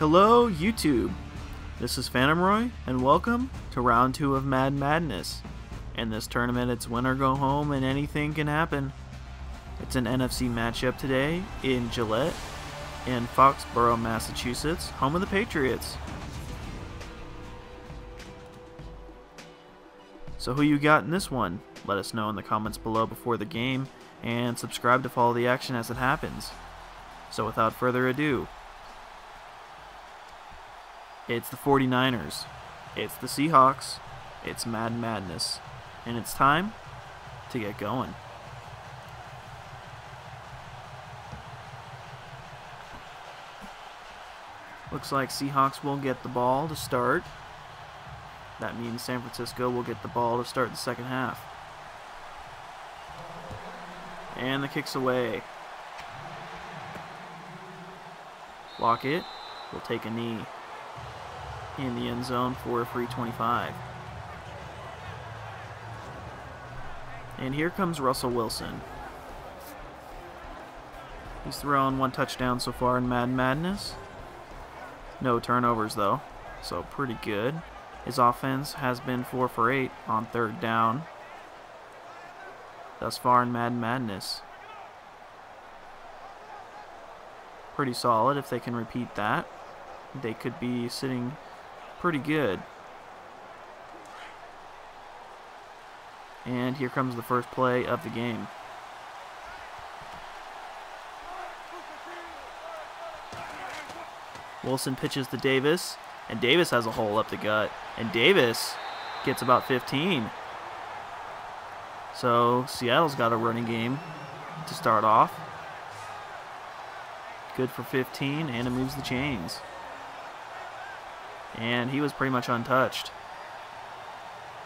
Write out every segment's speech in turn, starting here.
Hello, YouTube. This is Phantom Roy, and welcome to round two of Madden Madness. In this tournament, it's win or go home, and anything can happen. It's an NFC matchup today in Gillette, in Foxborough, Massachusetts, home of the Patriots. So, who you got in this one? Let us know in the comments below before the game, and subscribe to follow the action as it happens. So, without further ado, it's the 49ers. It's the Seahawks. It's Madden Madness. And it's time to get going. Looks like Seahawks will get the ball to start. That means San Francisco will get the ball to start the second half. And the kick's away. Lockett will take a knee in the end zone for a free 25. And here comes Russell Wilson. He's thrown one touchdown so far in Madden Madness. No turnovers though, so pretty good. His offense has been 4 for 8 on third down thus far in Madden Madness. Pretty solid if they can repeat that. They could be sitting pretty good. And here comes the first play of the game. Wilson pitches to Davis, and Davis has a hole up the gut. And Davis gets about 15. So Seattle's got a running game to start off. Good for 15, and it moves the chains. And he was pretty much untouched.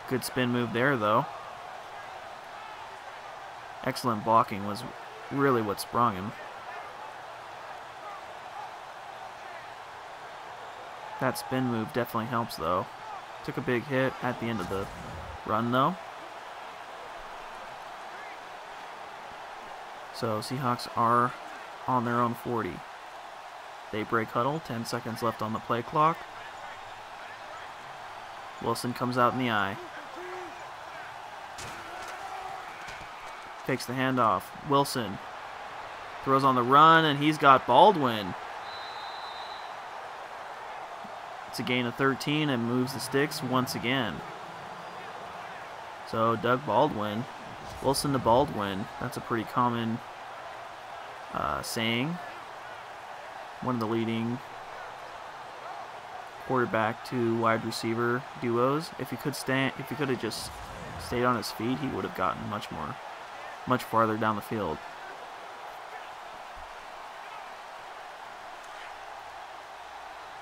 Good spin move there, though. Excellent blocking was really what sprung him. That spin move definitely helps, though. Took a big hit at the end of the run, though. So Seahawks are on their own 40. They break huddle, 10 seconds left on the play clock. Wilson comes out in the eye. Takes the handoff. Wilson throws on the run, and he's got Baldwin. It's a gain of 13 and moves the sticks once again. So Doug Baldwin, Wilson to Baldwin, that's a pretty common uh, saying. One of the leading quarterback to wide receiver duos. If he could stand, if he could have just stayed on his feet, he would have gotten much more, much farther down the field.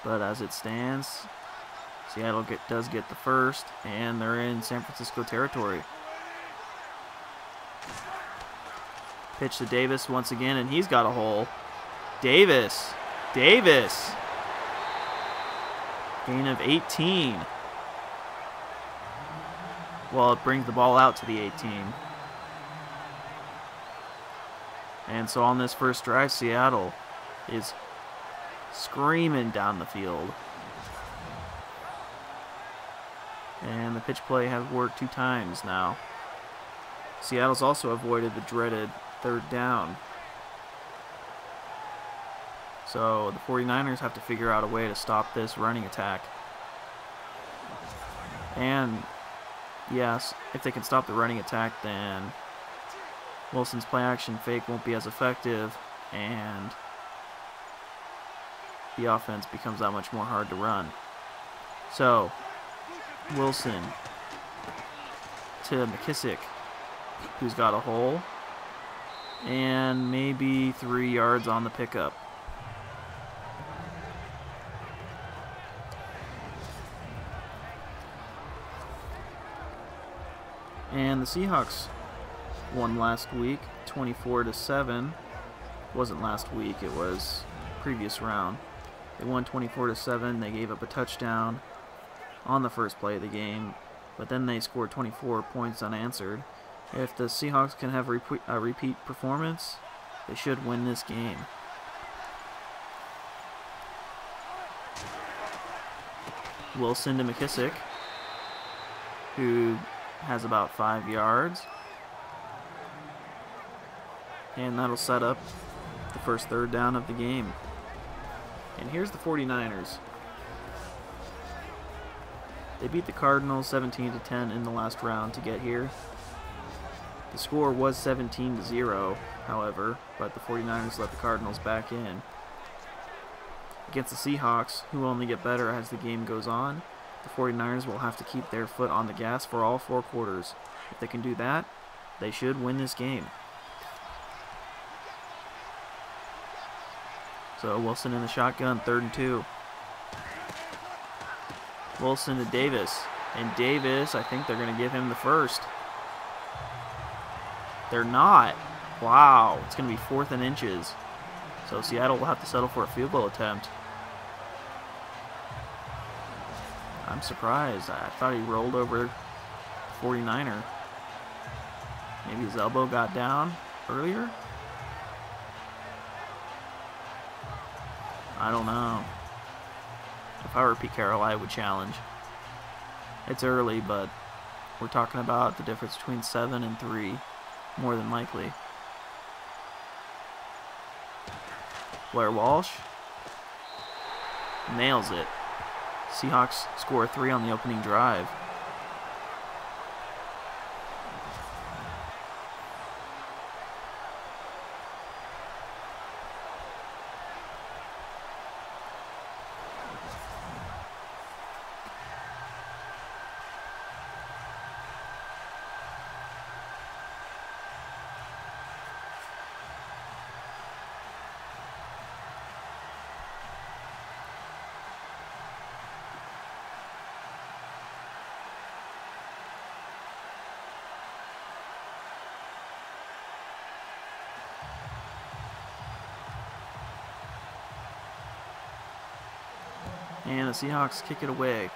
But as it stands, Seattle get, does get the first, and they're in San Francisco territory. Pitch to Davis once again, and he's got a hole. Davis. Davis. Gain of 18. Well, it brings the ball out to the 18. And so on this first drive, Seattle is screaming down the field. And the pitch play has worked two times now. Seattle's also avoided the dreaded third down. So the 49ers have to figure out a way to stop this running attack. And yes, if they can stop the running attack, then Wilson's play action fake won't be as effective, and the offense becomes that much more hard to run. So, Wilson to McKissick, who's got a hole, and maybe three yards on the pickup. And the Seahawks won last week, 24 to 7. Wasn't last week, it was previous round. They won 24 to 7. They gave up a touchdown on the first play of the game, but then they scored 24 points unanswered. If the Seahawks can have a repeat performance, they should win this game. Wilson to McKissick, who has about five yards. And that'll set up the first third down of the game. And here's the 49ers. They beat the Cardinals 17 to 10 in the last round to get here. The score was 17 to 0, however, but the 49ers let the Cardinals back in. Against the Seahawks, who only get better as the game goes on, the 49ers will have to keep their foot on the gas for all four quarters. If they can do that, they should win this game. So Wilson in the shotgun, third and two. Wilson to Davis. And Davis, I think they're going to give him the first. They're not. Wow, it's going to be fourth and inches. So Seattle will have to settle for a field goal attempt. I'm surprised. I thought he rolled over 49er. Maybe his elbow got down earlier? I don't know. If I were Carroll, I would challenge. It's early, but we're talking about the difference between 7 and 3, more than likely. Blair Walsh nails it. Seahawks score 3 on the opening drive. And the Seahawks kick it away.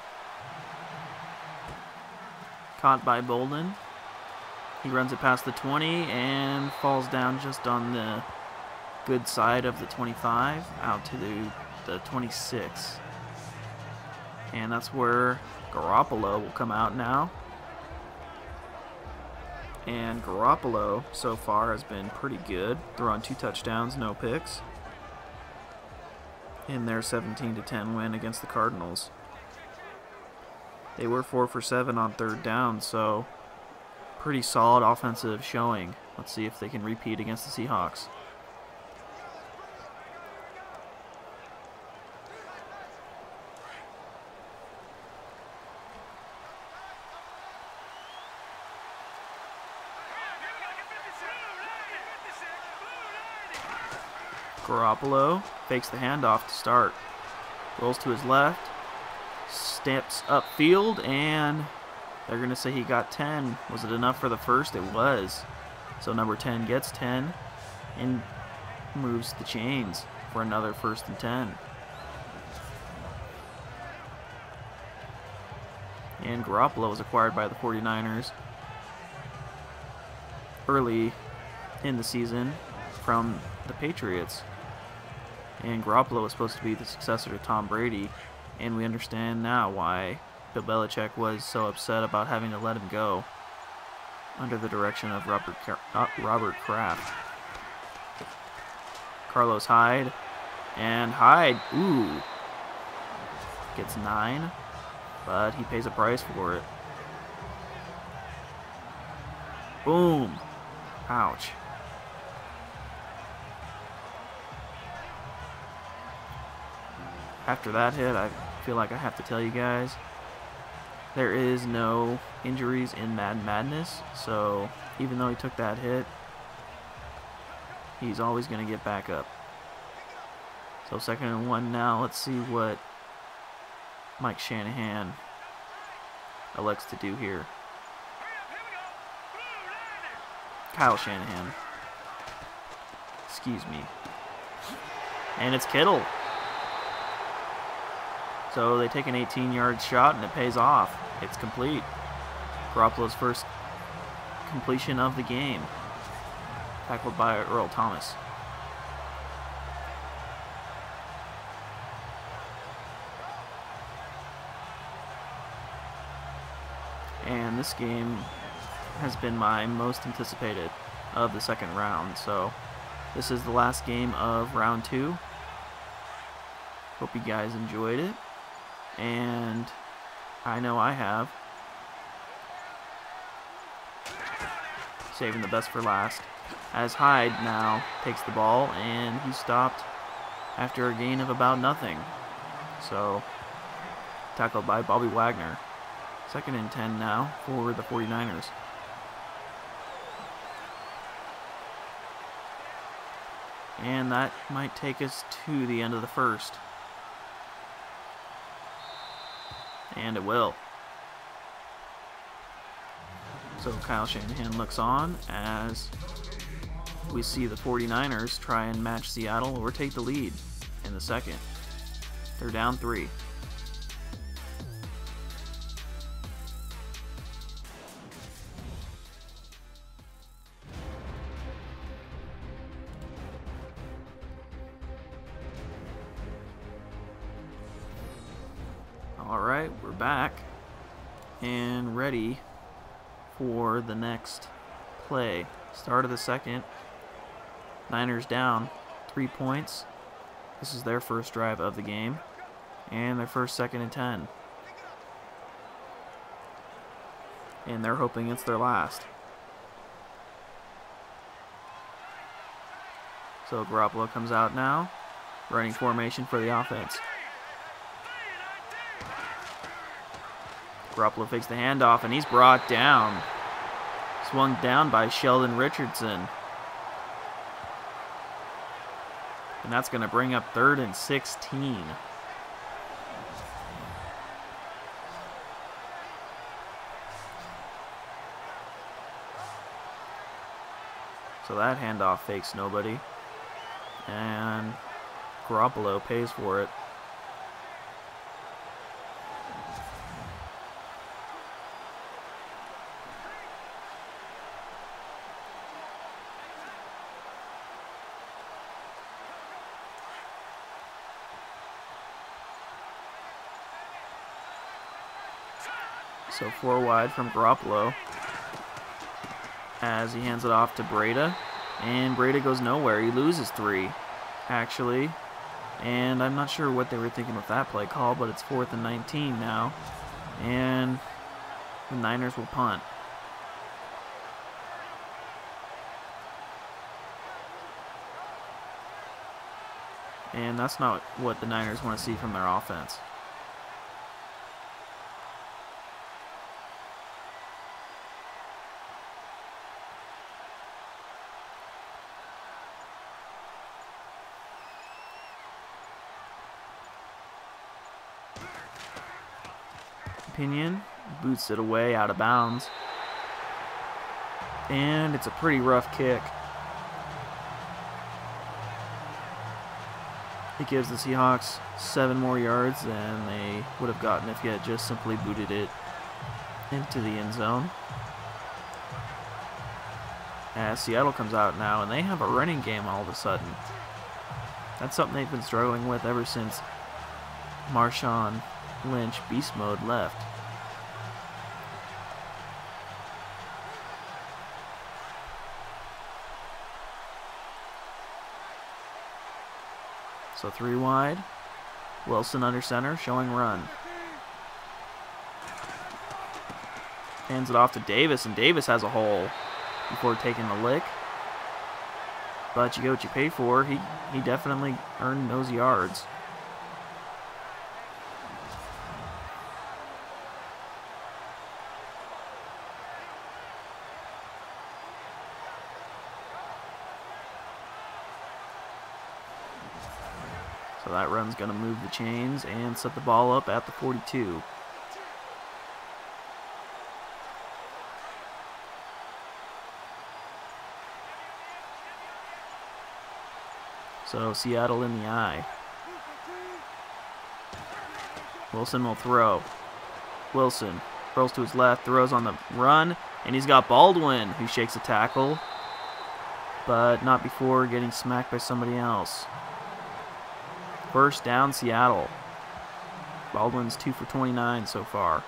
Caught by Bolden. He runs it past the 20 and falls down just on the good side of the 25 out to the, the 26. And that's where Garoppolo will come out now. And Garoppolo so far has been pretty good, throwing two touchdowns, no picks in their 17 to 10 win against the Cardinals. They were 4 for 7 on third down, so pretty solid offensive showing. Let's see if they can repeat against the Seahawks. Garoppolo fakes the handoff to start. Rolls to his left. Steps upfield, and they're going to say he got 10. Was it enough for the first? It was. So number 10 gets 10 and moves the chains for another first and 10. And Garoppolo was acquired by the 49ers early in the season from the Patriots and Garoppolo was supposed to be the successor to Tom Brady, and we understand now why Bill Belichick was so upset about having to let him go under the direction of Robert uh, Robert Kraft. Carlos Hyde, and Hyde, ooh, gets nine, but he pays a price for it. Boom. Ouch. After that hit, I feel like I have to tell you guys there is no injuries in Madden Madness. So even though he took that hit, he's always going to get back up. So second and one now. Let's see what Mike Shanahan elects to do here. Kyle Shanahan. Excuse me. And it's Kittle. So they take an 18-yard shot, and it pays off. It's complete. Garoppolo's first completion of the game. Tackled by Earl Thomas. And this game has been my most anticipated of the second round. So this is the last game of round two. Hope you guys enjoyed it. And I know I have. Saving the best for last. As Hyde now takes the ball and he stopped after a gain of about nothing. So tackled by Bobby Wagner. Second and 10 now for the 49ers. And that might take us to the end of the first. And it will. So Kyle Shanahan looks on as we see the 49ers try and match Seattle or take the lead in the second. They're down three. The next play. Start of the second. Niners down three points. This is their first drive of the game. And their first second and ten. And they're hoping it's their last. So Garoppolo comes out now. Running formation for the offense. Garoppolo fakes the handoff, and he's brought down. Swung down by Sheldon Richardson. And that's going to bring up third and 16. So that handoff fakes nobody. And Garoppolo pays for it. So four wide from Garoppolo as he hands it off to Breida. And Breida goes nowhere. He loses three, actually. And I'm not sure what they were thinking with that play call, but it's fourth and 19 now. And the Niners will punt. And that's not what the Niners want to see from their offense. Opinion. Boots it away out of bounds. And it's a pretty rough kick. It gives the Seahawks seven more yards than they would have gotten if he had just simply booted it into the end zone. As Seattle comes out now, and they have a running game all of a sudden. That's something they've been struggling with ever since Marshawn Lynch beast mode left. So three wide. Wilson under center, showing run. Hands it off to Davis, and Davis has a hole before taking the lick. But you get what you pay for. He, he definitely earned those yards. So that run's going to move the chains and set the ball up at the 42. So Seattle in the eye. Wilson will throw. Wilson throws to his left, throws on the run, and he's got Baldwin who shakes a tackle, but not before getting smacked by somebody else. First down, Seattle. Baldwin's 2 for 29 so far.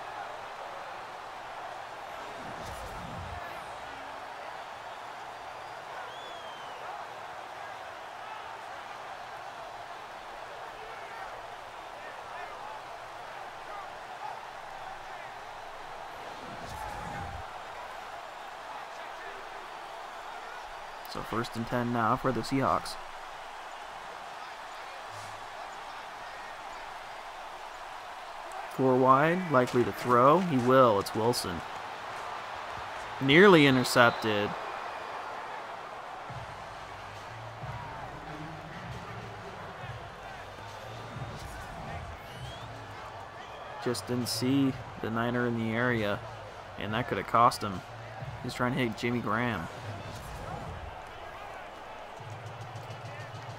So first and 10 now for the Seahawks. Four wide, likely to throw. He will. It's Wilson. Nearly intercepted. Just didn't see the Niner in the area, and that could have cost him. He's trying to hit Jimmy Graham.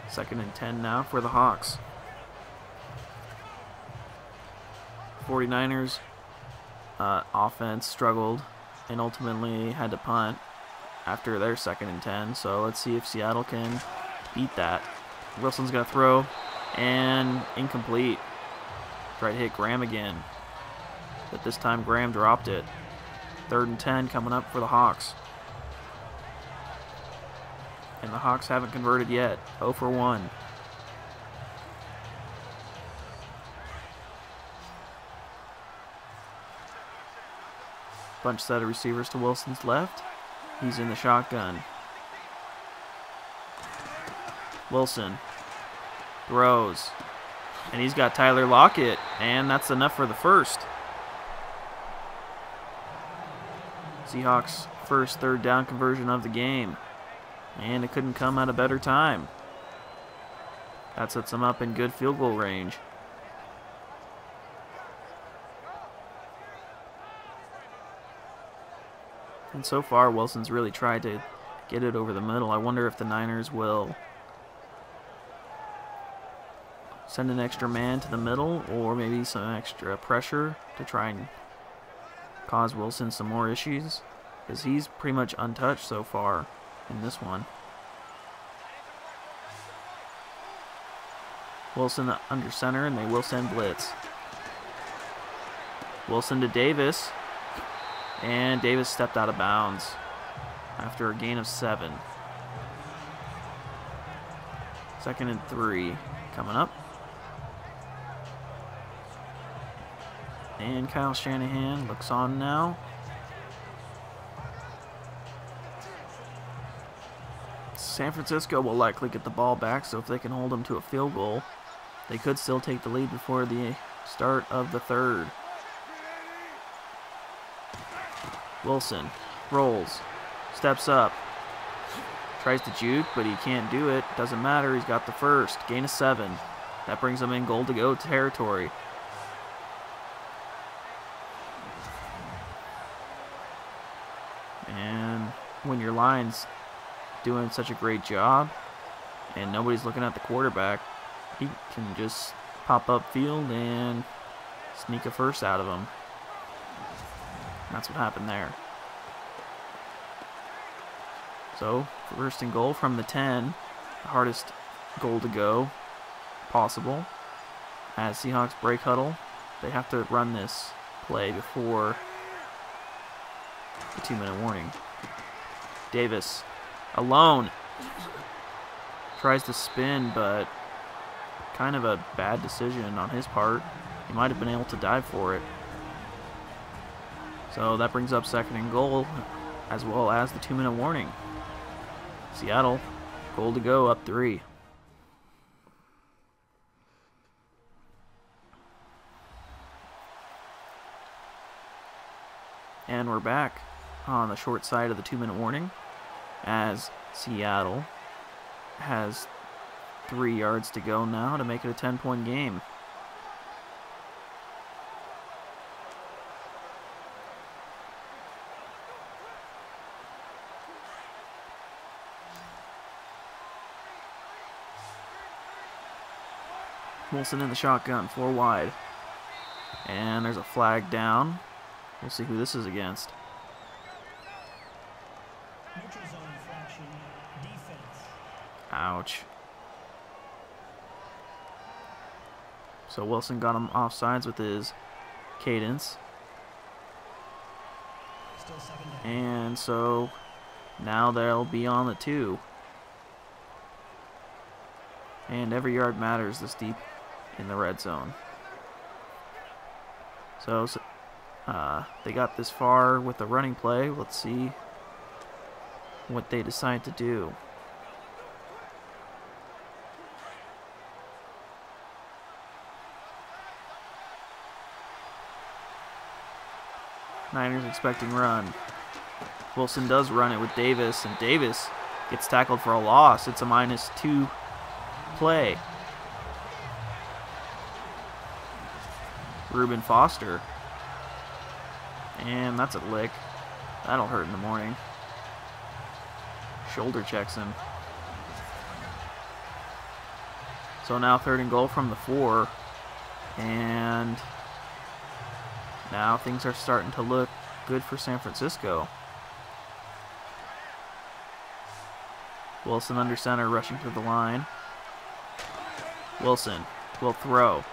Second and 10 now for the Hawks. 49ers uh, offense struggled and ultimately had to punt after their second and 10. So let's see if Seattle can beat that. Wilson's going to throw and incomplete. Try to hit Graham again. But this time Graham dropped it. Third and 10 coming up for the Hawks. And the Hawks haven't converted yet. 0 for 1. Bunch set of receivers to Wilson's left. He's in the shotgun. Wilson throws. And he's got Tyler Lockett. And that's enough for the first. Seahawks first third down conversion of the game. And it couldn't come at a better time. That sets them up in good field goal range. And so far, Wilson's really tried to get it over the middle. I wonder if the Niners will send an extra man to the middle or maybe some extra pressure to try and cause Wilson some more issues because he's pretty much untouched so far in this one. Wilson under center, and they will send blitz. Wilson to Davis, and Davis stepped out of bounds after a gain of seven. Second and three coming up. And Kyle Shanahan looks on now. San Francisco will likely get the ball back, so if they can hold them to a field goal, they could still take the lead before the start of the third. Wilson rolls, steps up, tries to juke, but he can't do it. Doesn't matter, he's got the first. Gain of seven. That brings him in goal to go territory. And when your line's doing such a great job and nobody's looking at the quarterback, he can just pop up field and sneak a first out of him. That's what happened there. So, first and goal from the 10. The hardest goal to go possible. As Seahawks break huddle, they have to run this play before the two minute warning. Davis alone tries to spin, but kind of a bad decision on his part. He might have been able to dive for it. So that brings up second and goal, as well as the two-minute warning. Seattle, goal to go, up three. And we're back on the short side of the two-minute warning as Seattle has three yards to go now to make it a 10-point game. Wilson in the shotgun, four wide. And there's a flag down. We'll see who this is against. Ouch. So Wilson got him off sides with his cadence. And so now they'll be on the two. And every yard matters this deep in the red zone. So uh, they got this far with the running play. Let's see what they decide to do. Niners expecting run. Wilson does run it with Davis, and Davis gets tackled for a loss. It's a minus two play. Reuben Foster. And that's a lick. That'll hurt in the morning. Shoulder checks him. So now third and goal from the four. And now things are starting to look good for San Francisco. Wilson under center, rushing to the line. Wilson will throw.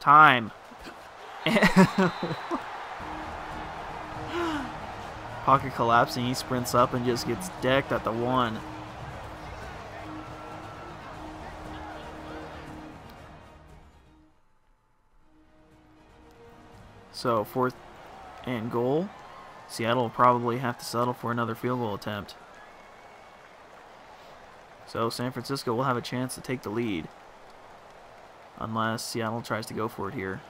Time. Pocket collapsing, he sprints up and just gets decked at the one. So, fourth and goal. Seattle will probably have to settle for another field goal attempt. So, San Francisco will have a chance to take the lead. Unless Seattle tries to go for it here.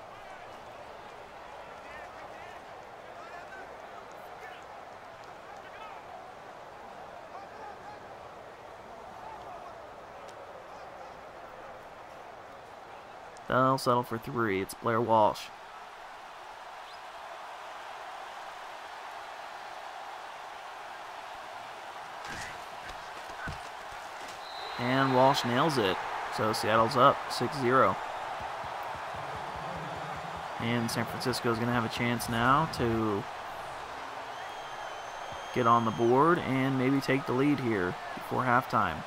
They'll settle for three. It's Blair Walsh. And Walsh nails it. So Seattle's up 6-0. And San Francisco is going to have a chance now to get on the board and maybe take the lead here before halftime.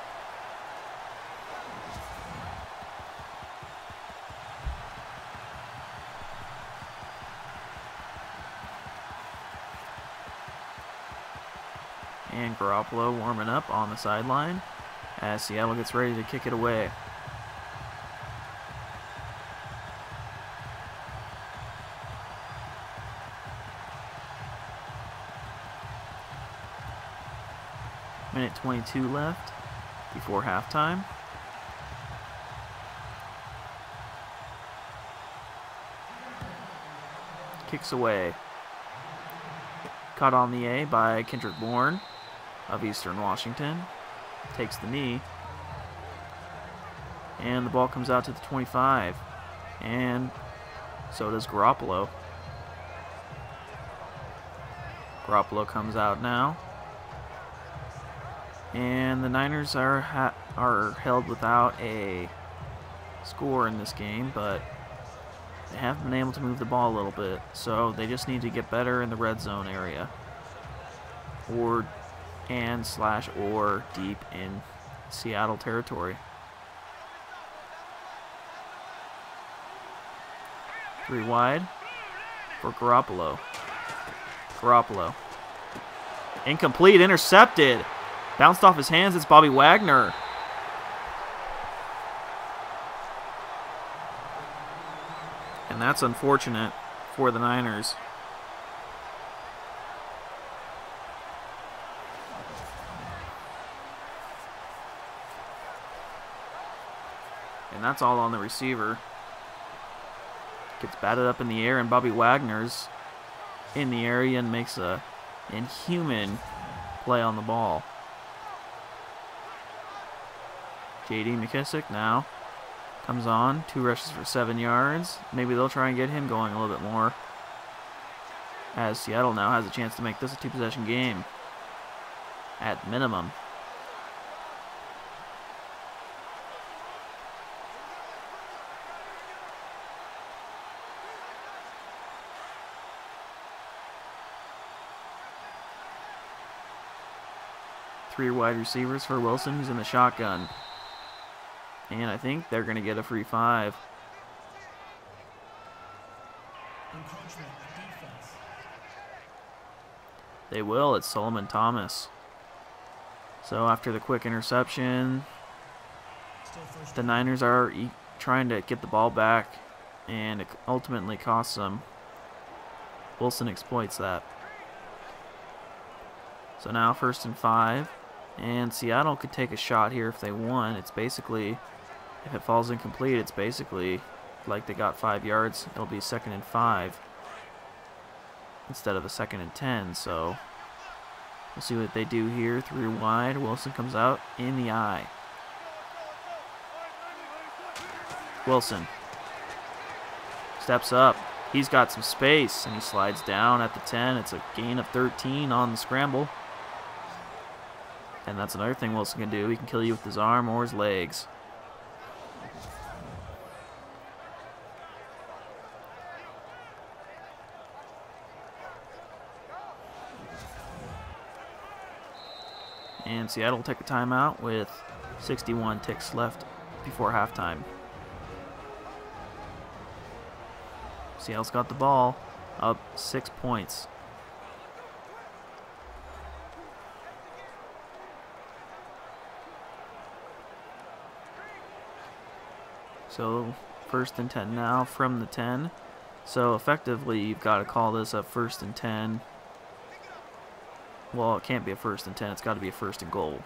And Garoppolo warming up on the sideline as Seattle gets ready to kick it away. Minute 22 left before halftime. Kicks away. Caught on the A by Kendrick Bourne of Eastern Washington. Takes the knee. And the ball comes out to the 25. And so does Garoppolo. Garoppolo comes out now. And the Niners are are held without a score in this game, but they have been able to move the ball a little bit. So they just need to get better in the red zone area. Or and slash or deep in Seattle territory. Three wide for Garoppolo. Garoppolo. Incomplete, intercepted. Bounced off his hands, it's Bobby Wagner. And that's unfortunate for the Niners. And that's all on the receiver. Gets batted up in the air, and Bobby Wagner's in the area and makes a inhuman play on the ball. J.D. McKissick now comes on. Two rushes for seven yards. Maybe they'll try and get him going a little bit more. As Seattle now has a chance to make this a two-possession game. At minimum. Three wide receivers for Wilson, who's in the shotgun. And I think they're going to get a free five. They will. It's Solomon Thomas. So after the quick interception, the Niners are e trying to get the ball back, and it ultimately costs them. Wilson exploits that. So now first and five. And Seattle could take a shot here if they want. It's basically, if it falls incomplete, it's basically like they got five yards. It'll be second and five instead of a second and ten. So we'll see what they do here. Three wide. Wilson comes out in the eye. Wilson steps up. He's got some space and he slides down at the 10. It's a gain of 13 on the scramble. And that's another thing Wilson can do. He can kill you with his arm or his legs. And Seattle will take a timeout with 61 ticks left before halftime. Seattle's got the ball, up six points. So first and 10 now from the 10. So effectively you've got to call this a first and 10 well, it can't be a first and 10. It's got to be a first and goal.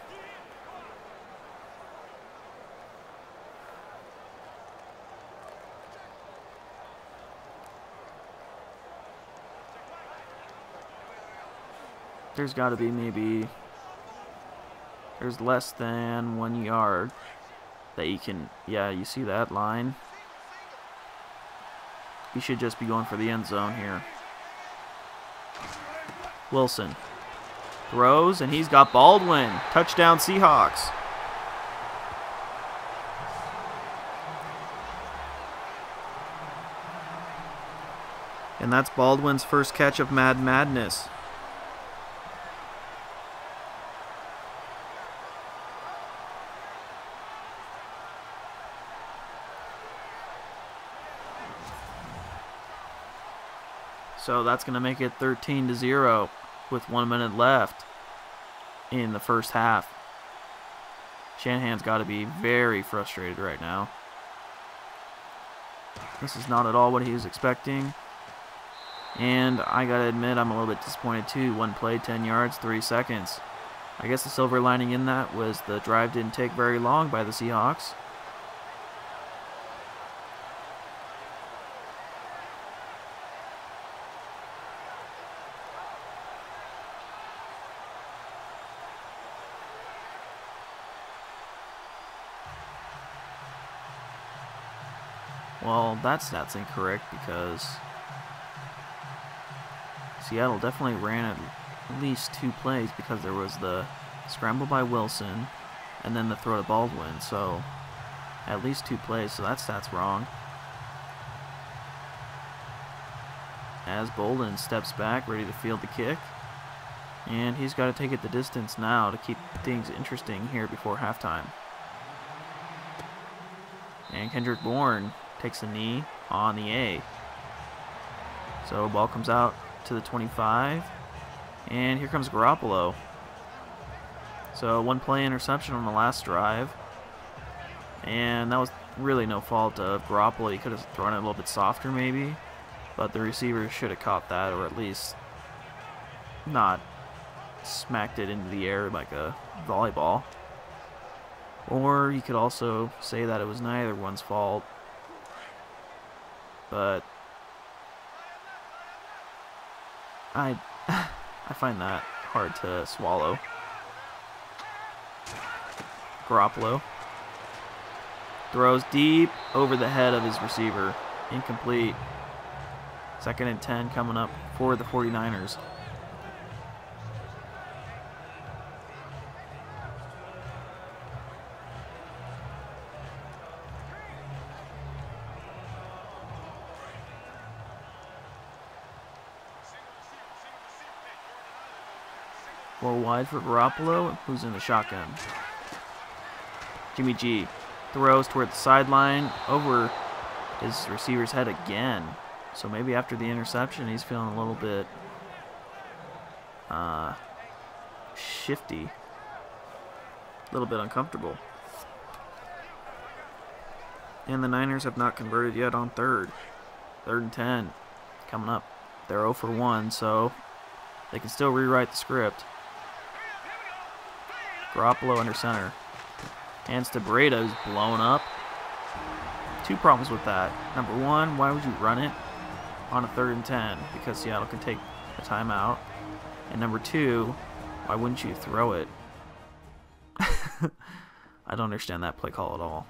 There's got to be maybe... There's less than one yard that you can... Yeah, you see that line? You should just be going for the end zone here. Wilson Throws, and he's got Baldwin. Touchdown Seahawks. And that's Baldwin's first catch of Madden Madness. So that's going to make it 13 to 0 with one minute left in the first half. Shanahan's got to be very frustrated right now. This is not at all what he was expecting. And I got to admit, I'm a little bit disappointed too. One play, 10 yards, 3 seconds. I guess the silver lining in that was the drive didn't take very long by the Seahawks. Well, that stat's incorrect because Seattle definitely ran at least two plays because there was the scramble by Wilson and then the throw to Baldwin. So at least two plays, so that stat's wrong. As Bolden steps back, ready to field the kick. And he's got to take it the distance now to keep things interesting here before halftime. And Kendrick Bourne takes a knee on the A. So ball comes out to the 25. And here comes Garoppolo. So one play interception on the last drive. And that was really no fault of Garoppolo. He could have thrown it a little bit softer maybe. But the receiver should have caught that or at least not smacked it into the air like a volleyball. Or you could also say that it was neither one's fault but I I find that hard to swallow. Garoppolo throws deep over the head of his receiver. Incomplete. Second and 10 coming up for the 49ers. Wide for Garoppolo, who's in the shotgun. Jimmy G throws toward the sideline over his receiver's head again. So maybe after the interception, he's feeling a little bit uh, shifty, a little bit uncomfortable. And the Niners have not converted yet on third. Third and 10 coming up. They're 0 for 1, so they can still rewrite the script. Garoppolo under center. Hands to Breida, who's blown up. two problems with that. Number one, why would you run it on a third and 10? Because Seattle can take a timeout. And number two, why wouldn't you throw it? I don't understand that play call at all.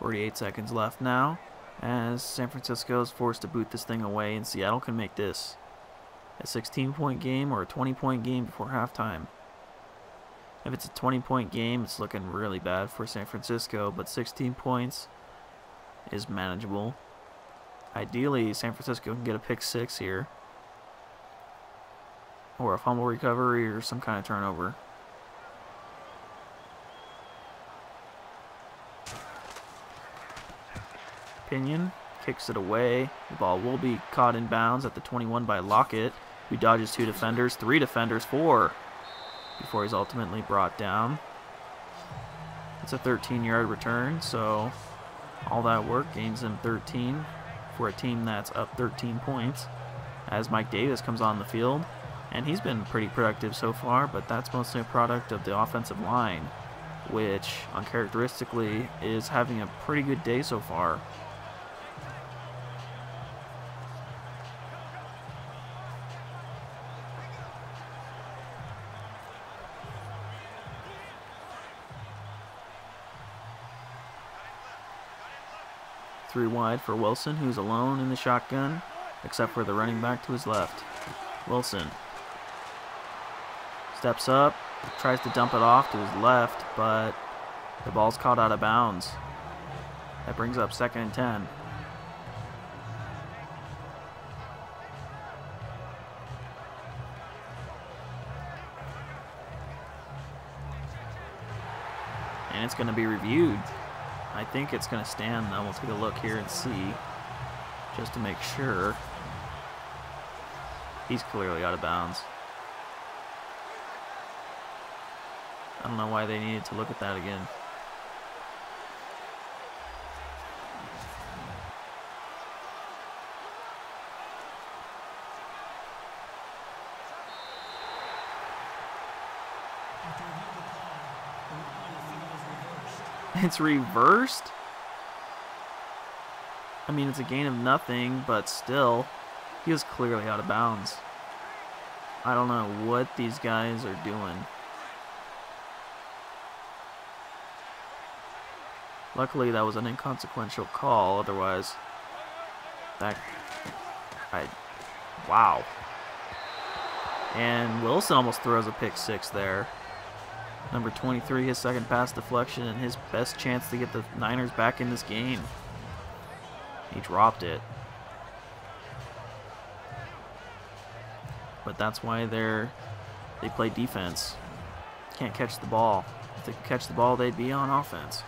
Forty-eight seconds left now, as San Francisco is forced to boot this thing away, and Seattle can make this a 16-point game or a 20-point game before halftime. If it's a 20-point game, it's looking really bad for San Francisco, but 16 points is manageable. Ideally, San Francisco can get a pick six here. Or a fumble recovery or some kind of turnover. Pinion kicks it away. The ball will be caught in bounds at the 21 by Lockett, who dodges two defenders, three defenders, four, before he's ultimately brought down. It's a 13-yard return, so all that work gains him 13 for a team that's up 13 points as Mike Davis comes on the field. And he's been pretty productive so far, but that's mostly a product of the offensive line, which uncharacteristically is having a pretty good day so far. Three wide for Wilson, who's alone in the shotgun, except for the running back to his left. Wilson steps up, tries to dump it off to his left, but the ball's caught out of bounds. That brings up second and 10. And it's going to be reviewed. I think it's going to stand, though. We'll take a look here and see, just to make sure. He's clearly out of bounds. I don't know why they needed to look at that again. It's reversed? I mean, it's a gain of nothing, but still, he was clearly out of bounds. I don't know what these guys are doing. Luckily, that was an inconsequential call. Otherwise, that... I... Wow. And Wilson almost throws a pick six there. Number 23, his second pass deflection and his best chance to get the Niners back in this game. He dropped it. But that's why they're they play defense. Can't catch the ball. If they could catch the ball, they'd be on offense.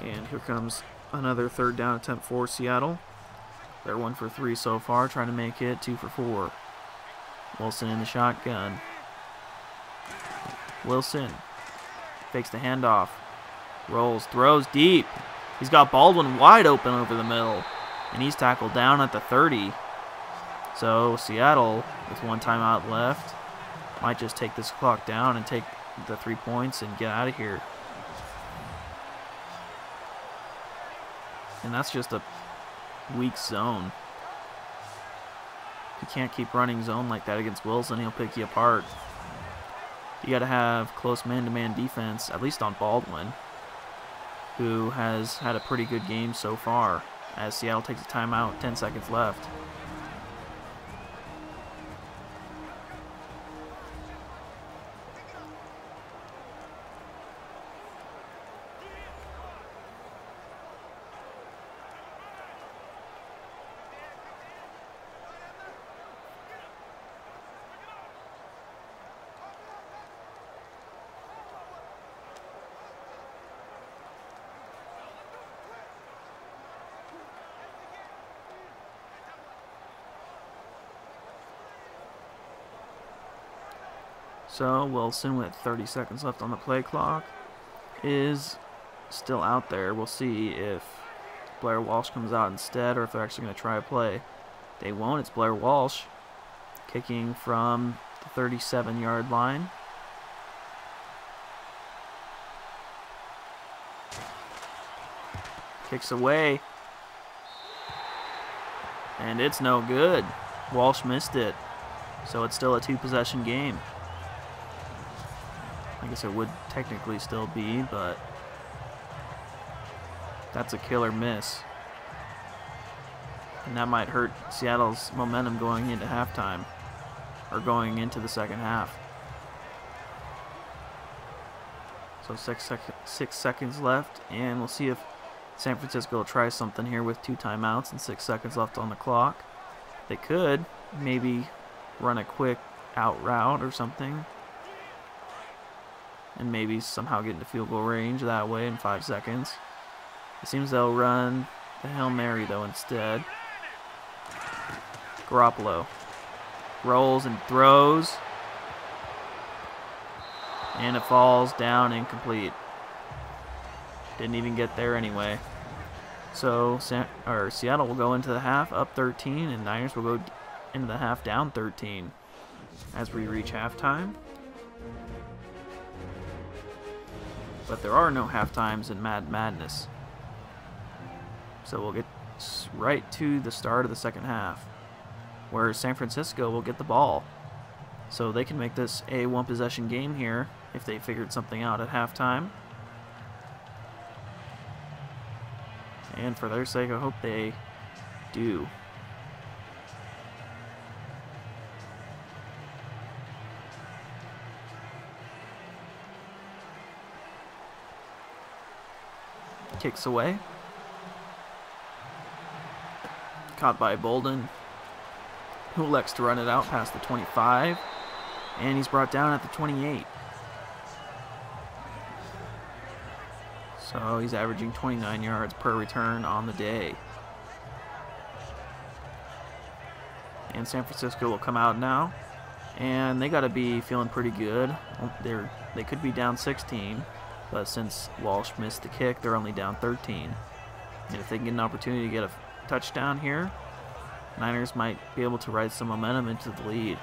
And here comes another third down attempt for Seattle. They're one for three so far, trying to make it two for four. Wilson in the shotgun. Wilson fakes the handoff. Rolls, throws deep. He's got Baldwin wide open over the middle. And he's tackled down at the 30. So Seattle, with one timeout left, might just take this clock down and take the three points and get out of here. And that's just a weak zone. You can't keep running zone like that against Wilson. He'll pick you apart. You got to have close man-to-man -man defense, at least on Baldwin, who has had a pretty good game so far as Seattle takes a timeout, 10 seconds left. So Wilson, with 30 seconds left on the play clock, is still out there. We'll see if Blair Walsh comes out instead or if they're actually going to try a play. They won't. It's Blair Walsh kicking from the 37 yard line. Kicks away. And it's no good. Walsh missed it. So it's still a two possession game. Guess it would technically still be, but that's a killer miss. And that might hurt Seattle's momentum going into halftime or going into the second half. So six, sec six seconds left, and we'll see if San Francisco will try something here with two timeouts and six seconds left on the clock. They could maybe run a quick out route or something. And maybe somehow get into field goal range that way in five seconds. It seems they'll run the Hail Mary though instead. Garoppolo rolls and throws. And it falls down incomplete. Didn't even get there anyway. So San, or Seattle will go into the half up 13, and Niners will go into the half down 13 as we reach halftime. But there are no half times in Madden Madness. So we'll get right to the start of the second half, where San Francisco will get the ball. So they can make this a one possession game here if they figured something out at halftime. And for their sake, I hope they do. Kicks away. Caught by Bolden. Who elects to run it out past the 25. And he's brought down at the 28. So he's averaging 29 yards per return on the day. And San Francisco will come out now. And they got to be feeling pretty good. They're, they could be down 16. But since Walsh missed the kick, they're only down 13. And if they can get an opportunity to get a touchdown here, Niners might be able to ride some momentum into the lead.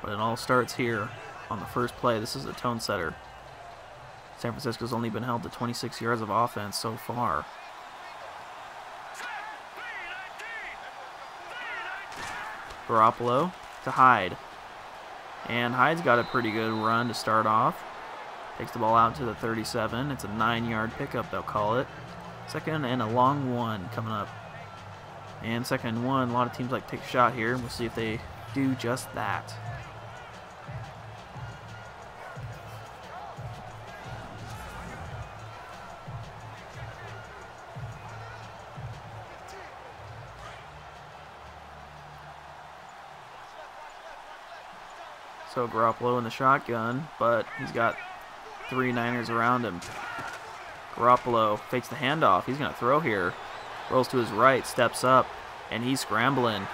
But it all starts here on the first play. This is a tone setter. San Francisco's only been held to 26 yards of offense so far. Garoppolo to Hyde. And Hyde's got a pretty good run to start off. Takes the ball out to the 37. It's a nine-yard pickup, they'll call it. Second and a long one coming up. And second and one, a lot of teams like to take a shot here. We'll see if they do just that. Garoppolo in the shotgun, but he's got three Niners around him. Garoppolo fakes the handoff. He's going to throw here. Rolls to his right, steps up, and he's scrambling.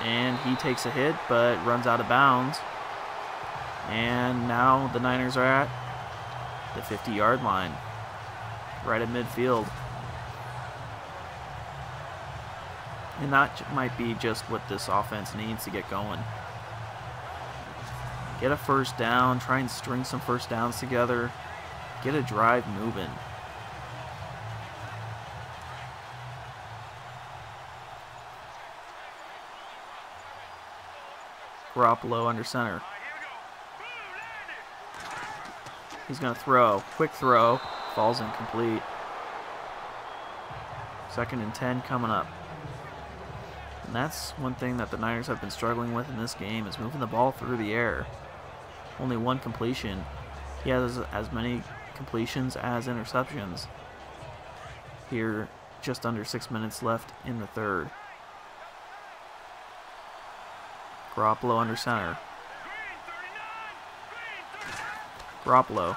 And he takes a hit, but runs out of bounds. And now the Niners are at the 50-yard line, right at midfield. And that might be just what this offense needs to get going. Get a first down, try and string some first downs together. Get a drive moving. Garoppolo under center. He's going to throw. Quick throw. Falls incomplete. Second and 10 coming up. And that's one thing that the Niners have been struggling with in this game is moving the ball through the air. Only one completion. He has as many completions as interceptions. Here, just under six minutes left in the third. Garoppolo under center. Garoppolo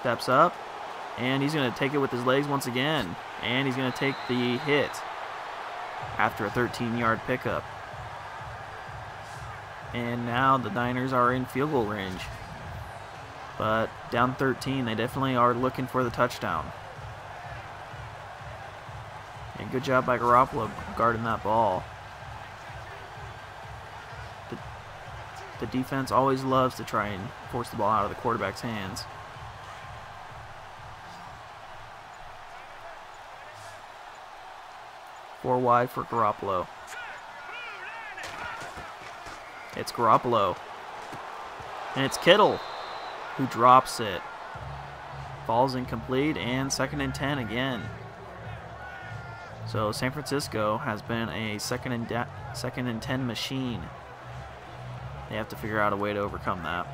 steps up, and he's going to take it with his legs once again. And he's going to take the hit after a 13-yard pickup. And now the Niners are in field goal range. But down 13, they definitely are looking for the touchdown. And good job by Garoppolo guarding that ball. The, the defense always loves to try and force the ball out of the quarterback's hands. Four wide for Garoppolo. It's Garoppolo. And it's Kittle who drops it. Falls incomplete and second and 10 again. So San Francisco has been a second and second and 10 machine. They have to figure out a way to overcome that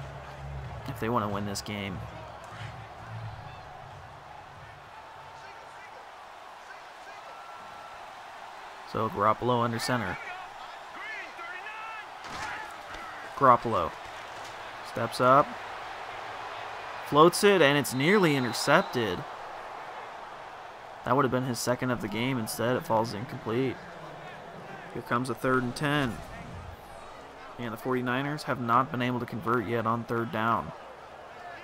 if they want to win this game. So Garoppolo under center. Garoppolo steps up, floats it, and it's nearly intercepted. That would have been his second of the game. Instead, it falls incomplete. Here comes a third and 10. And the 49ers have not been able to convert yet on third down.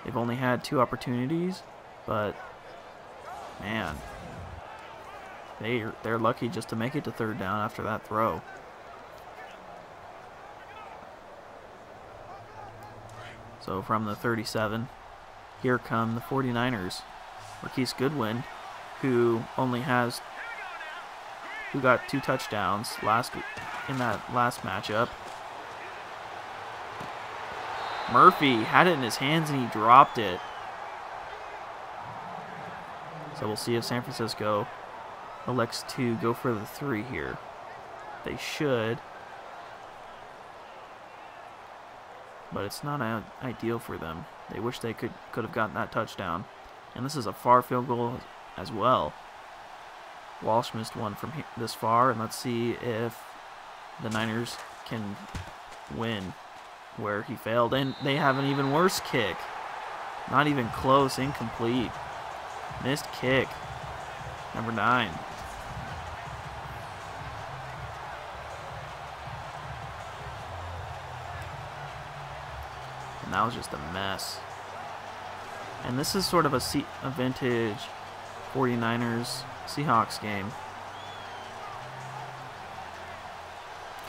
They've only had two opportunities, but man, they they're lucky just to make it to third down after that throw. So from the 37, here come the 49ers. Marquise Goodwin, who only has who got two touchdowns last in that last matchup. Murphy had it in his hands and he dropped it. So we'll see if San Francisco elects to go for the three here. They should. But it's not ideal for them. They wish they could could have gotten that touchdown. And this is a far field goal as well. Walsh missed one from here, this far, and let's see if the Niners can win where he failed. And they have an even worse kick. Not even close, incomplete. Missed kick. Number nine. That was just a mess. And this is sort of a, a vintage 49ers Seahawks game.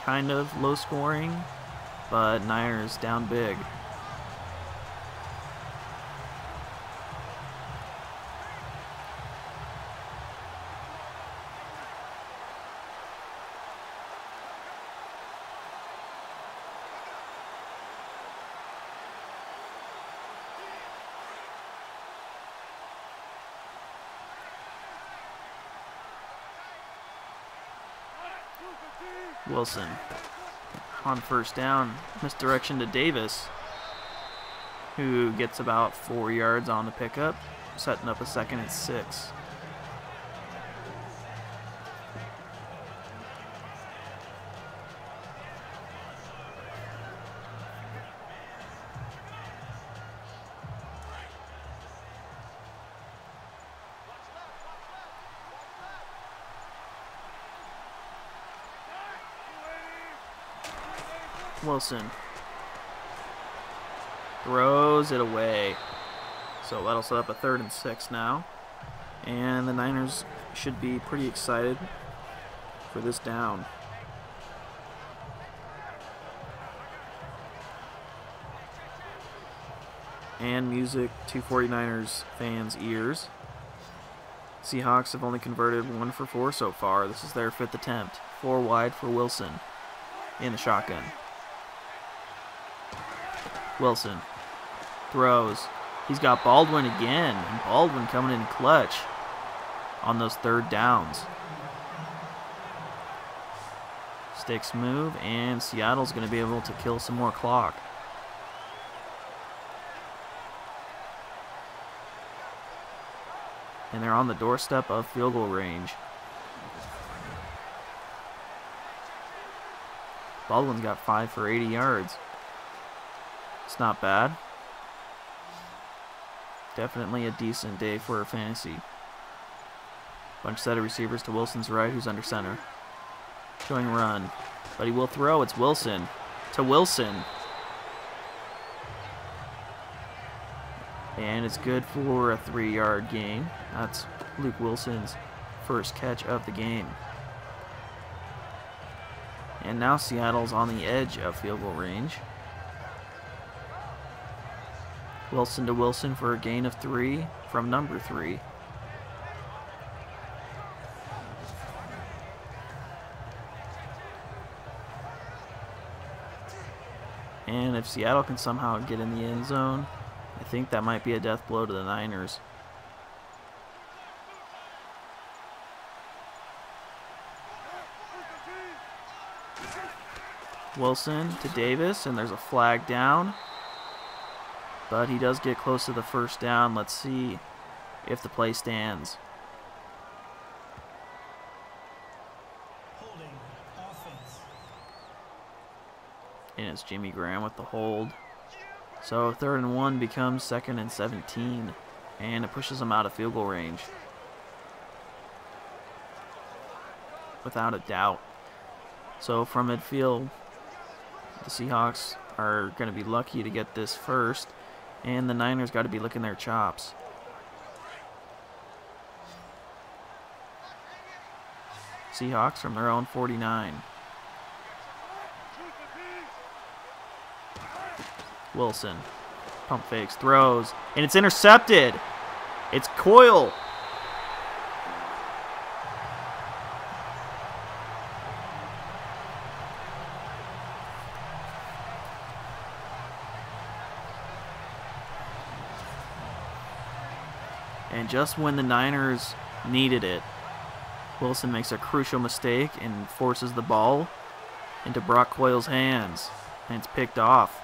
Kind of low scoring, but Niners down big. Wilson on first down. Misdirection to Davis, who gets about four yards on the pickup, setting up a second and six. Wilson. Throws it away. So that'll set up a third and six now. And the Niners should be pretty excited for this down. And music to 49ers fans' ears. Seahawks have only converted one for four so far. This is their fifth attempt. Four wide for Wilson in the shotgun. Wilson throws. He's got Baldwin again, and Baldwin coming in clutch on those third downs. Sticks move, and Seattle's going to be able to kill some more clock. And they're on the doorstep of field goal range. Baldwin's got five for 80 yards. It's not bad. Definitely a decent day for a fantasy. Bunch set of receivers to Wilson's right, who's under center. Showing run. But he will throw. It's Wilson. To Wilson. And it's good for a three-yard gain. That's Luke Wilson's first catch of the game. And now Seattle's on the edge of field goal range. Wilson to Wilson for a gain of three from number three. And if Seattle can somehow get in the end zone, I think that might be a death blow to the Niners. Wilson to Davis, and there's a flag down. But he does get close to the first down. Let's see if the play stands. And it's Jimmy Graham with the hold. So third and one becomes second and 17. And it pushes them out of field goal range. Without a doubt. So from midfield, the Seahawks are going to be lucky to get this first. And the Niners got to be licking their chops. Seahawks from their own 49. Wilson. Pump fakes, throws, and it's intercepted. It's Coyle. And just when the Niners needed it, Wilson makes a crucial mistake and forces the ball into Brock Coyle's hands. And it's picked off.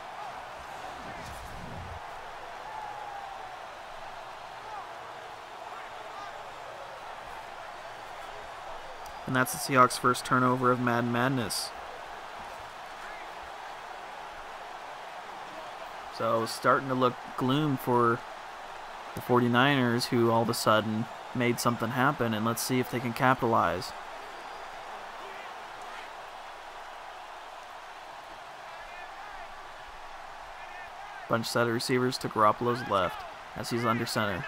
And that's the Seahawks' first turnover of Madden Madness. So starting to look gloom for the 49ers who all of a sudden made something happen and let's see if they can capitalize. Bunch set of receivers to Garoppolo's left as he's under center.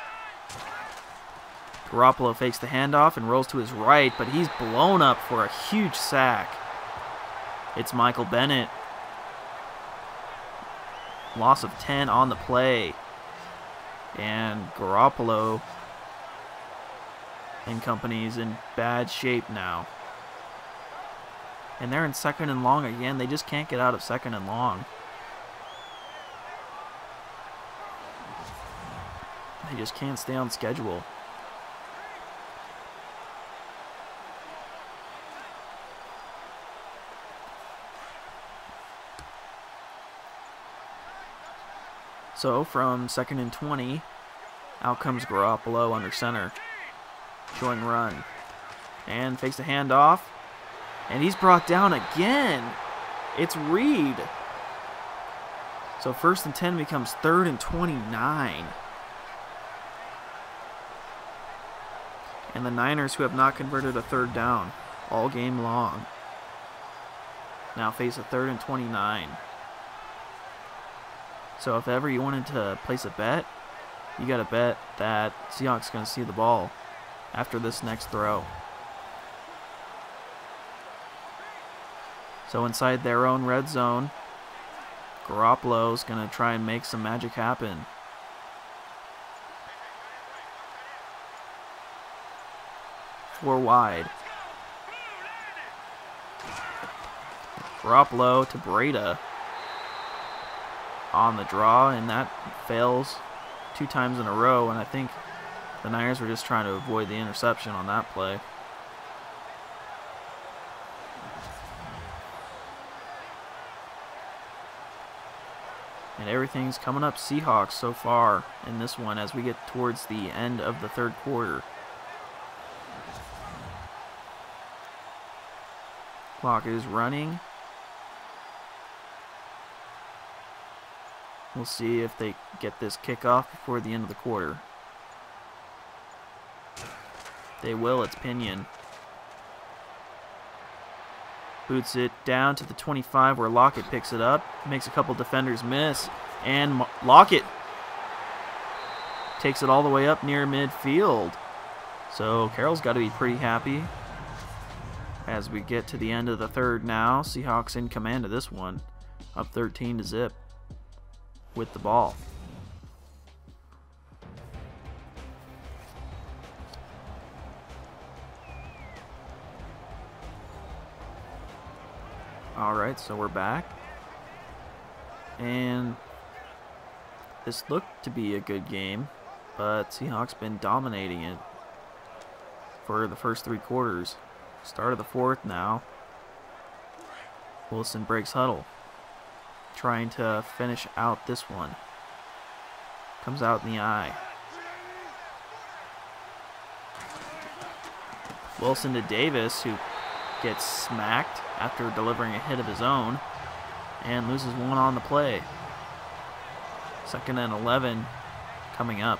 Garoppolo fakes the handoff and rolls to his right, but he's blown up for a huge sack. It's Michael Bennett. Loss of 10 on the play. And Garoppolo and company's in bad shape now. And they're in second and long again. They just can't get out of second and long. They just can't stay on schedule. So from second and 20, out comes Garoppolo under center. Showing run. And fakes the handoff. And he's brought down again. It's Reed. So first and 10 becomes third and 29. And the Niners, who have not converted a third down all game long, now face a third and 29. So if ever you wanted to place a bet, you got to bet that Seahawks going to see the ball after this next throw. So inside their own red zone, Garoppolo's going to try and make some magic happen. Four wide. Garoppolo to Breida on the draw, and that fails two times in a row. And I think the Niners were just trying to avoid the interception on that play. And everything's coming up Seahawks so far in this one as we get towards the end of the third quarter. Clock is running. We'll see if they get this kickoff before the end of the quarter. They will. It's Pinion. Boots it down to the 25 where Lockett picks it up. Makes a couple defenders miss. And Lockett takes it all the way up near midfield. So Carroll's got to be pretty happy. As we get to the end of the third now, Seahawks in command of this one. Up 13 to zip with the ball. All right, so we're back. And this looked to be a good game, but Seahawks been dominating it for the first three quarters. Start of the fourth now. Wilson breaks huddle. Trying to finish out this one. Comes out in the eye. Wilson to Davis, who gets smacked after delivering a hit of his own and loses one on the play. Second and 11 coming up.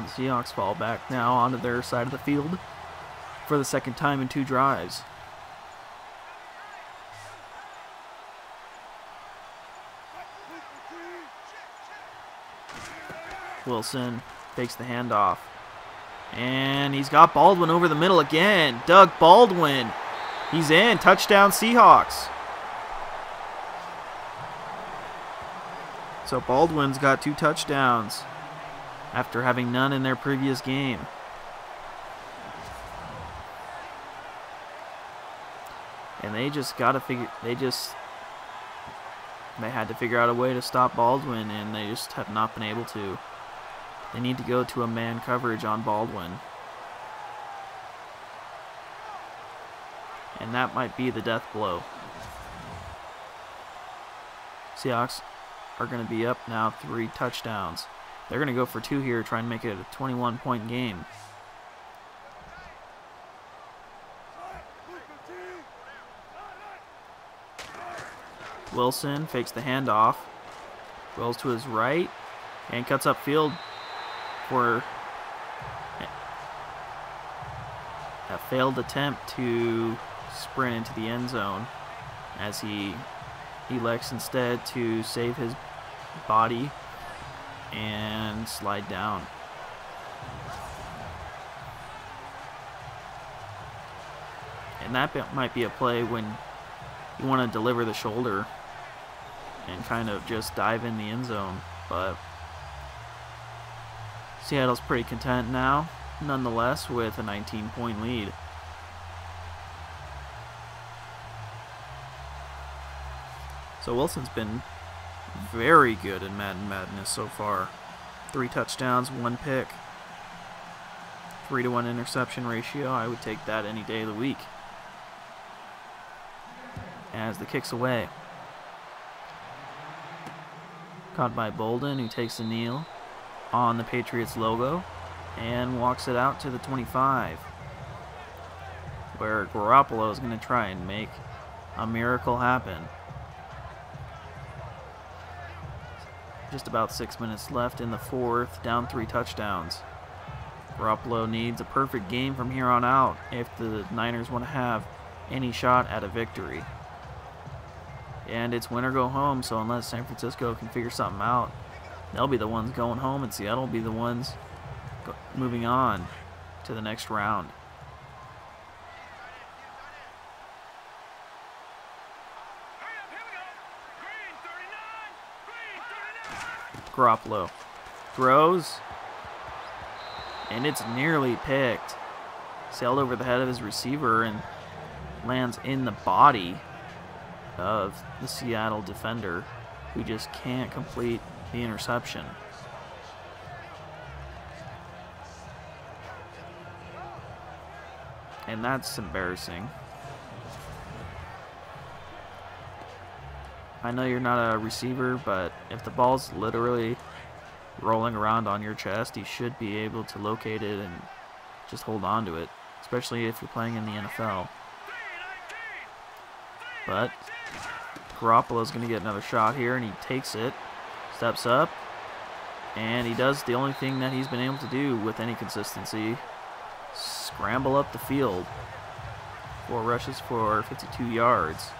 The Seahawks fall back now onto their side of the field for the second time in two drives. Wilson fakes the handoff. And he's got Baldwin over the middle again. Doug Baldwin. He's in. Touchdown Seahawks. So Baldwin's got two touchdowns after having none in their previous game. And they just got to figure, they just, they had to figure out a way to stop Baldwin, and they just have not been able to. They need to go to a man coverage on Baldwin. And that might be the death blow. Seahawks are going to be up now three touchdowns. They're going to go for two here, try and make it a 21 point game. Wilson fakes the handoff, rolls to his right, and cuts up field for a failed attempt to sprint into the end zone as he elects instead to save his body and slide down. And that might be a play when you want to deliver the shoulder and kind of just dive in the end zone. But Seattle's pretty content now, nonetheless, with a 19 point lead. So Wilson's been very good in Madden Madness so far. Three touchdowns, one pick. Three to one interception ratio. I would take that any day of the week. As the kicks away. Caught by Bolden, who takes a kneel on the Patriots logo and walks it out to the 25. Where Garoppolo is going to try and make a miracle happen. Just about six minutes left in the fourth, down three touchdowns. Garoppolo needs a perfect game from here on out if the Niners want to have any shot at a victory. And it's win or go home, so unless San Francisco can figure something out, they'll be the ones going home, and Seattle will be the ones moving on to the next round. Garoppolo. Throws. And it's nearly picked. Sailed over the head of his receiver and lands in the body of the Seattle defender who just can't complete the interception. And that's embarrassing. I know you're not a receiver, but if the ball's literally rolling around on your chest, you should be able to locate it and just hold on to it, especially if you're playing in the NFL. But Garoppolo's going to get another shot here, and he takes it, steps up, and he does the only thing that he's been able to do with any consistency, scramble up the field. Four rushes for 52 yards.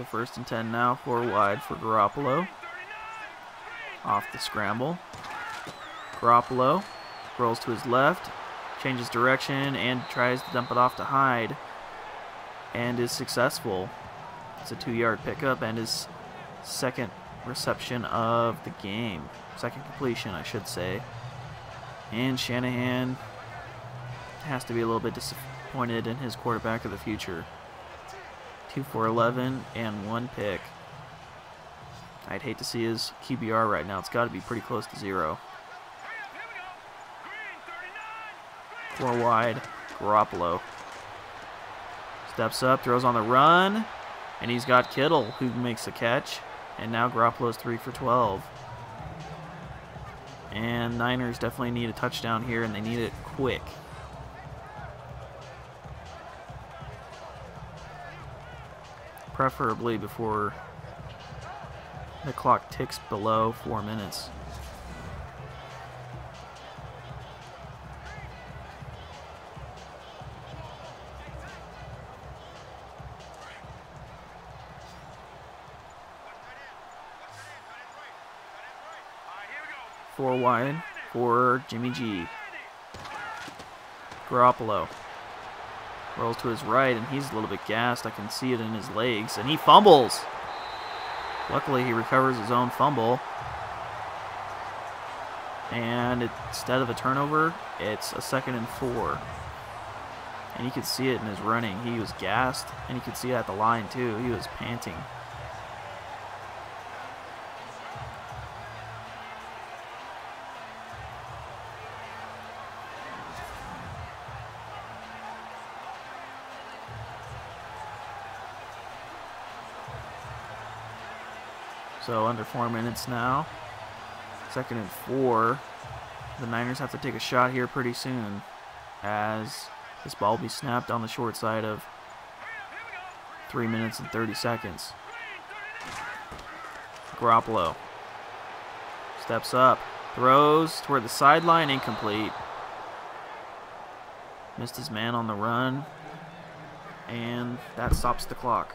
So first and 10 now, four wide for Garoppolo. Off the scramble. Garoppolo rolls to his left, changes direction, and tries to dump it off to Hyde. And is successful. It's a two-yard pickup and his second reception of the game. Second completion, I should say. And Shanahan has to be a little bit disappointed in his quarterback of the future. 2 for 11 and one pick. I'd hate to see his QBR right now. It's got to be pretty close to zero. Four wide, Garoppolo. Steps up, throws on the run, and he's got Kittle who makes a catch. And now Garoppolo's 3 for 12. And Niners definitely need a touchdown here, and they need it quick. Preferably before the clock ticks below four minutes. Four wide for Jimmy G. Garoppolo. Rolls to his right, and he's a little bit gassed. I can see it in his legs, and he fumbles. Luckily, he recovers his own fumble. And instead of a turnover, it's a second and four. And you could see it in his running. He was gassed, and you could see it at the line, too. He was panting. So under four minutes now. Second and four. The Niners have to take a shot here pretty soon as this ball will be snapped on the short side of three minutes and 30 seconds. Garoppolo steps up, throws toward the sideline, incomplete. Missed his man on the run, and that stops the clock.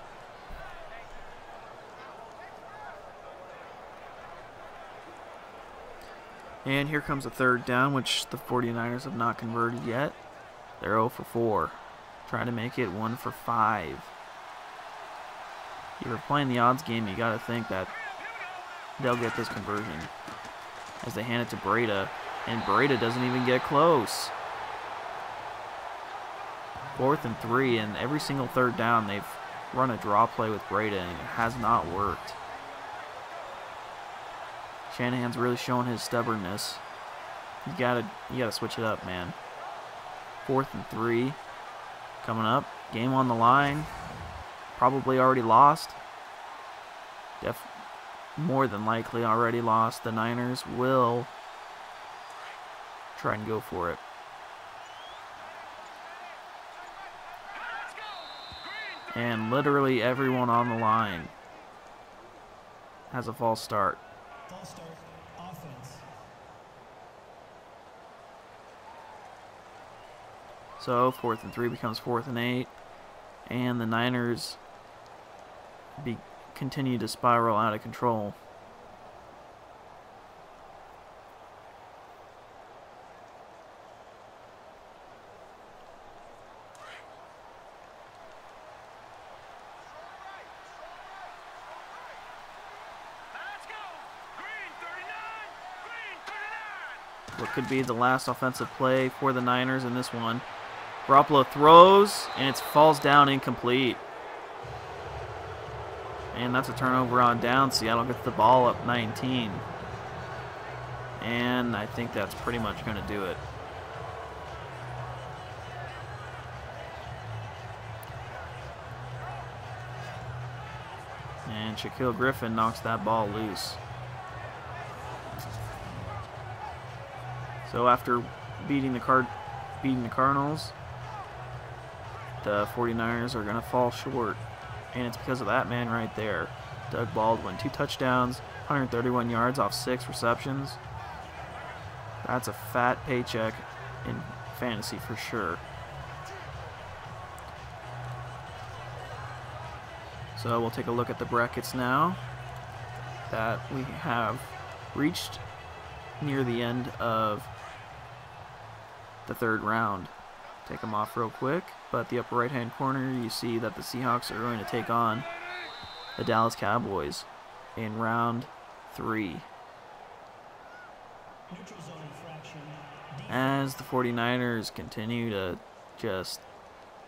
And here comes a third down, which the 49ers have not converted yet. They're 0 for 4. Trying to make it 1 for 5. If you're playing the odds game, you got to think that they'll get this conversion. As they hand it to Breida. And Breida doesn't even get close. Fourth and three, and every single third down, they've run a draw play with Breida, and it has not worked. Shanahan's really showing his stubbornness. You gotta you gotta switch it up, man. Fourth and three. Coming up. Game on the line. Probably already lost. Def more than likely already lost. The Niners will try and go for it. And literally everyone on the line has a false start. False start. Offense. So fourth and three becomes fourth and eight, and the Niners be continue to spiral out of control. Could be the last offensive play for the Niners in this one. Garoppolo throws, and it falls down incomplete. And that's a turnover on down. Seattle gets the ball up 19. And I think that's pretty much going to do it. And Shaquill Griffin knocks that ball loose. So after beating the card beating the Cardinals, the 49ers are going to fall short. And it's because of that man right there. Doug Baldwin, two touchdowns, 131 yards off six receptions. That's a fat paycheck in fantasy for sure. So we'll take a look at the brackets now that we have reached near the end of the third round. Take them off real quick, but the upper right hand corner you see that the Seahawks are going to take on the Dallas Cowboys in round three. As the 49ers continue to just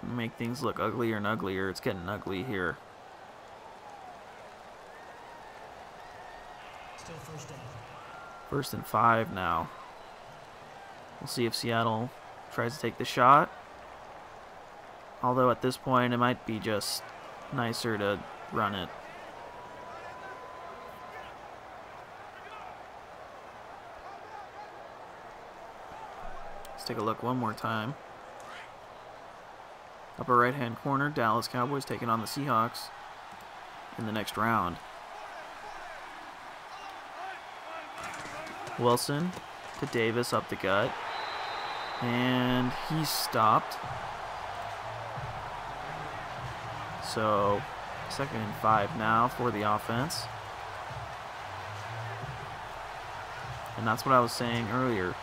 make things look uglier and uglier, it's getting ugly here. First, first and five now. See if Seattle tries to take the shot. Although at this point it might be just nicer to run it. Let's take a look one more time. Upper right hand corner, Dallas Cowboys taking on the Seahawks in the next round. Wilson to Davis up the gut. And he stopped. So, second and five now for the offense. And that's what I was saying earlier.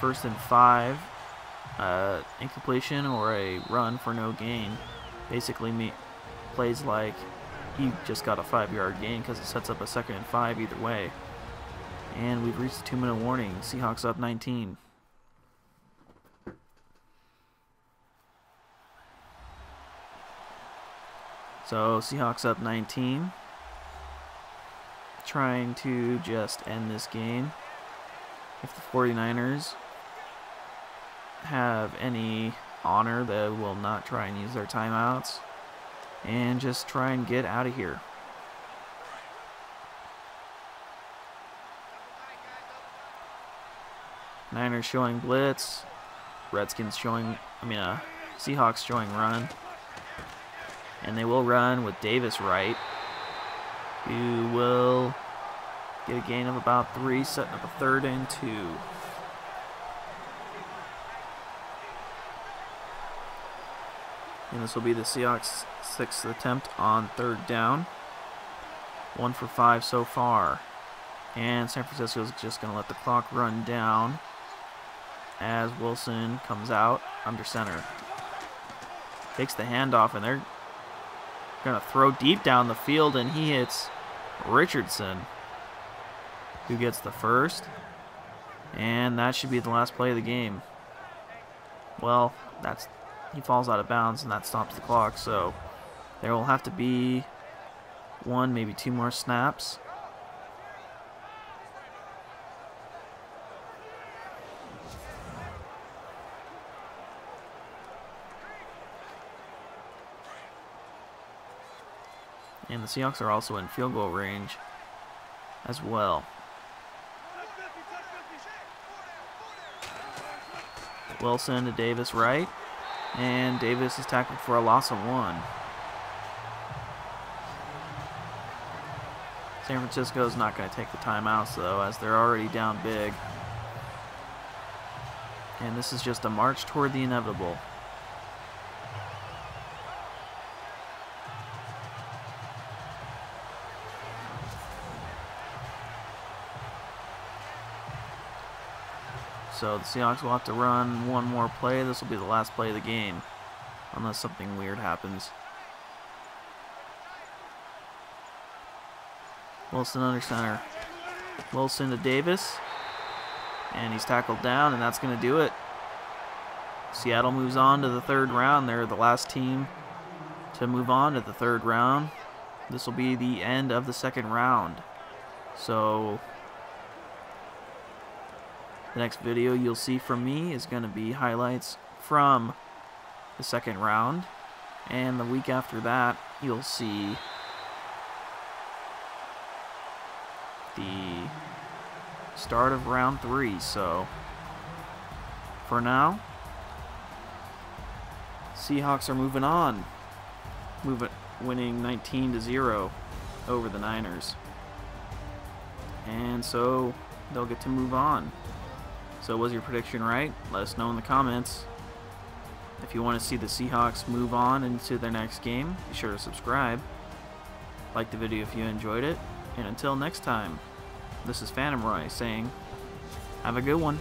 First and five, uh, incompletion or a run for no gain basically me plays like he just got a five yard gain because it sets up a second and five either way. And we've reached the two minute warning. Seahawks up 19. So Seahawks up 19. Trying to just end this game. If the 49ers have any honor, they will not try and use their timeouts and just try and get out of here. Niners showing blitz. Redskins showing, I mean, uh, Seahawks showing run. And they will run with Davis right. Who will get a gain of about three, setting up a third and two. And this will be the Seahawks' sixth attempt on third down. One for five so far. And San Francisco is just going to let the clock run down as Wilson comes out under center. Takes the handoff, and they're going to throw deep down the field, and he hits Richardson, who gets the first. And that should be the last play of the game. Well, that's he falls out of bounds, and that stops the clock, so there will have to be one, maybe two more snaps. And the Seahawks are also in field goal range as well. Wilson to Davis right. And Davis is tackled for a loss of one. San Francisco is not going to take the timeouts, though, as they're already down big. And this is just a march toward the inevitable. So the Seahawks will have to run one more play. This will be the last play of the game. Unless something weird happens. Wilson under center. Wilson to Davis. And he's tackled down, and that's going to do it. Seattle moves on to the third round. They're the last team to move on to the third round. This will be the end of the second round. So the next video you'll see from me is going to be highlights from the second round. And the week after that, you'll see the start of round three. So, for now, Seahawks are moving on. Moving, winning 19 to 0 over the Niners. And so they'll get to move on. So was your prediction right? Let us know in the comments. If you want to see the Seahawks move on into their next game, be sure to subscribe. Like the video if you enjoyed it. And until next time, this is Phantom Roy saying, have a good one.